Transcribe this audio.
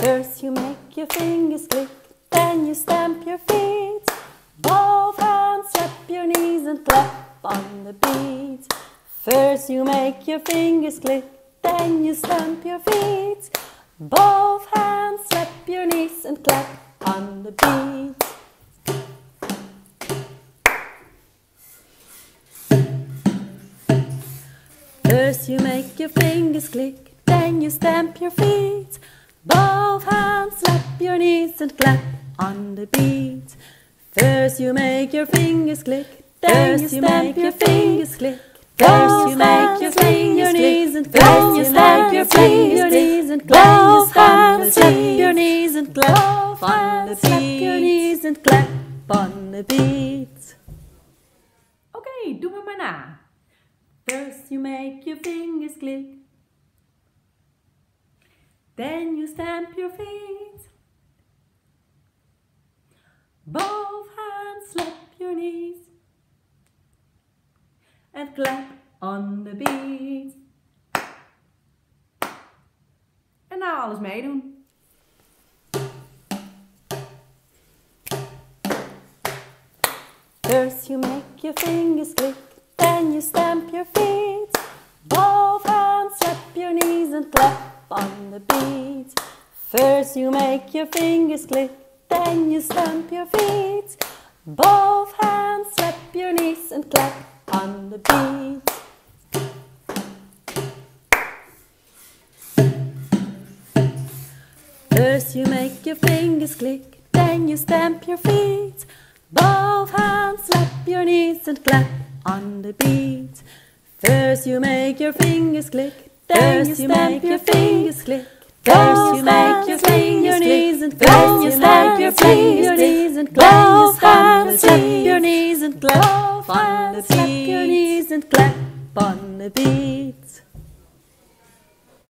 First you make your fingers click, then you stamp your feet. Both hands slap your knees and clap on the beat. First you make your fingers click, then you stamp your feet. Both hands slap your knees and clap on the beat. First you make your fingers click, then you stamp your feet. Both hands slap your knees and clap on the beat. First you make your fingers click, then you stamp your fingers click. First you make your fingers knees and then you stamp your fingers knees and clap. Both slap your knees and clap on the beat. your knees and clap on the beat. Oké, doe me maar na. First you make your fingers click, then you stamp your feet. Both hands slap your knees and clap on the beat. En nou alles meedoen. First you make your fingers click, then you stamp your feet. Both hands slap your knees and clap on the beat. First you make your fingers click, then you stamp your feet. Both hands slap your knees and clap on the beat. First you make your fingers click, then you stamp your feet. Both hands slap your knees and clap on the beat. First you make your fingers click, then you stamp your fingers click. First you make your fingers knees and then you stamp your fingers and clap. Both hands slap your knees and clap on the beat. Your knees and clap on the beat.